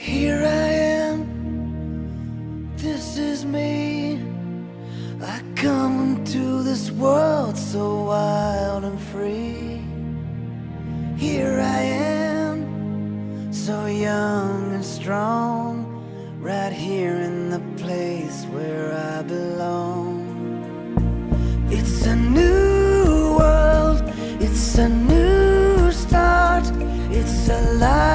Here I am, this is me. I come into this world so wild and free. Here I am, so young and strong, right here in the place where I belong. It's a new world, it's a new start, it's a life.